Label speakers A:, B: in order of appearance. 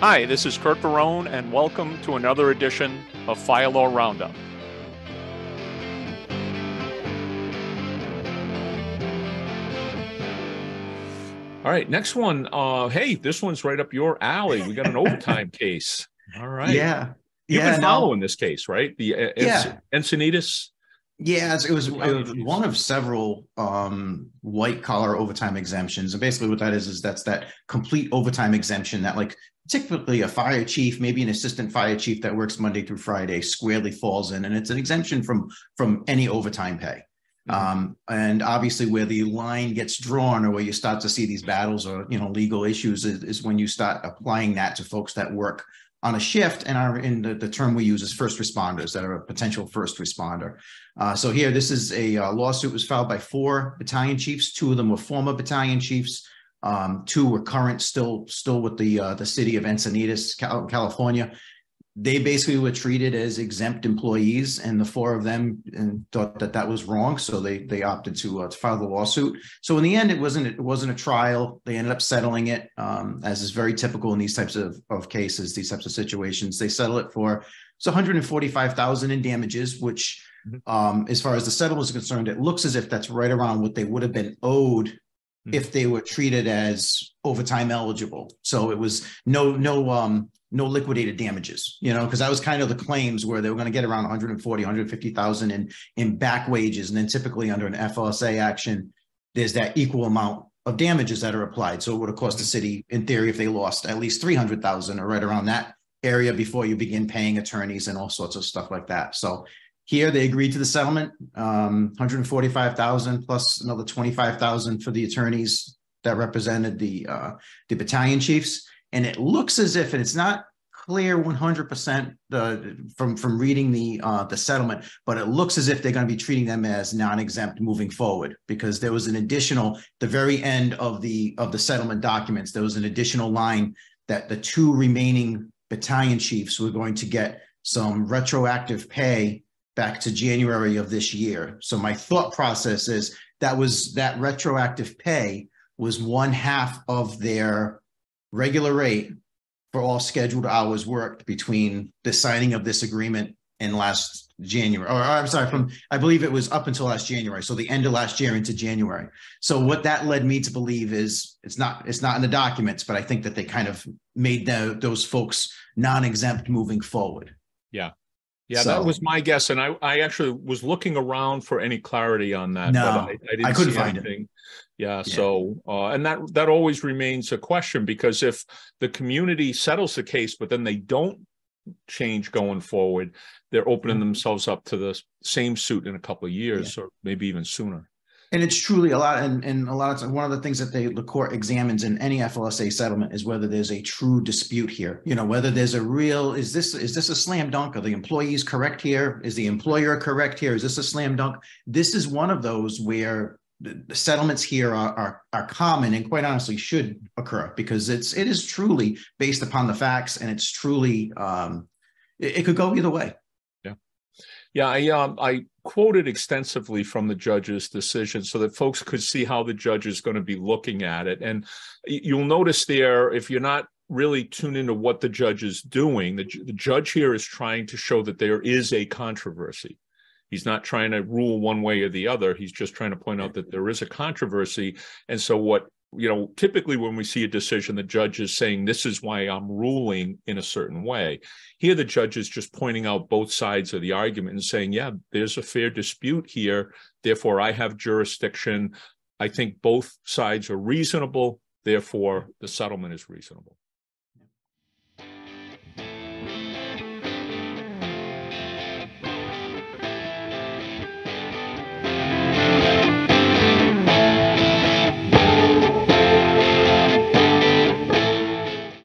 A: Hi, this is Curt Varone, and welcome to another edition of Fire Law Roundup. All right, next one. Uh, hey, this one's right up your alley. We got an overtime case. All right.
B: Yeah.
A: You've
B: yeah,
A: been
B: no.
A: this case, right? The uh,
B: Yeah.
A: Encinitas.
B: Yeah, it was, it was one of several um white collar overtime exemptions. And basically what that is is that's that complete overtime exemption that like typically a fire chief, maybe an assistant fire chief that works Monday through Friday squarely falls in. And it's an exemption from from any overtime pay.
A: Mhm.
B: Um, and obviously where the line gets drawn or where you start to see these battles or, you know, legal issues is, is when you start applying that to folks that work on a shift and are in the, the term we use is first responders that are a potential first responder. Uh, so here, this is a uh, lawsuit was filed by four battalion chiefs. Two of them were former battalion chiefs. Um, two were current, still still with the uh, the city of Encinitas, California. They basically were treated as exempt employees, and the four of them and thought that that was wrong, so they they opted to, uh, to file the lawsuit. So in the end, it wasn't it wasn't a trial. They ended up settling it, um, as is very typical in these types of of cases, these types of situations. They settle it for it's one hundred and forty five thousand in damages, which um, as far as the settlement is concerned, it looks as if that's right around what they would have been owed If they were treated as overtime eligible. So it was no, no, um, no liquidated damages, you know, because that was kind of the claims where they were going to get around 140, 150,000 in, in back wages. And then typically under an FLSA action, there's that equal amount of damages that are applied. So it would have cost the city, in theory, if they lost at least 300,000 or right around that area before you begin paying attorneys and all sorts of stuff like that. So here, they agreed to the settlement, um, hundred and forty-five thousand plus another twenty-five thousand for the attorneys that represented the, uh, the battalion chiefs. And it looks as if, and it's not clear one hundred percent the, from, from reading the, uh, the settlement, but it looks as if they're gonna be treating them as non-exempt moving forward. Because there was an additional, the very end of the, of the settlement documents, there was an additional line that the two remaining battalion chiefs were going to get some retroactive pay back to January of this year. So my thought process is that was that retroactive pay was one half of their regular rate for all scheduled hours worked between the signing of this agreement and last January, or I'm sorry, from, I believe it was up until last January. So the end of last year into January. So what that led me to believe is it's not, it's not in the documents, but I think that they kind of made the, those folks non-exempt moving forward.
A: Yeah,
B: So-
A: that was my guess, and I, I actually was looking around for any clarity on that.
B: No,
A: but I, I, didn't
B: I couldn't
A: see
B: find it.
A: Yeah,
B: Yeah.
A: so uh, and that that always remains a question because if the community settles the case, but then they don't change going forward, they're opening
B: Mhm.
A: themselves up to the same suit in a couple of years or maybe even sooner.
B: And it's truly a lot, and, and a lot of, one of the things that they, the court examines in any FLSA settlement is whether there's a true dispute here. You know, whether there's a real, is this, is this a slam dunk? Are the employees correct here? Is the employer correct here? Is this a slam dunk? This is one of those where the, the settlements here are, are, are common and quite honestly should occur because it's, it is truly based upon the facts and it's truly, um, it, it could go either way.
A: Yeah, yeah, I um I quoted extensively from the judge's decision so that folks could see how the judge is going to be looking at it. And you'll notice there, if you're not really tuned into what the judge is doing, the, the judge here is trying to show that there is a controversy. He's not trying to rule one way or the other. He's just trying to point out that there is a controversy. And so what you know, typically when we see a decision, the judge is saying, This is why I'm ruling in a certain way. Here, the judge is just pointing out both sides of the argument and saying, Yeah, there's a fair dispute here. Therefore, I have jurisdiction. I think both sides are reasonable. Therefore, the settlement is reasonable.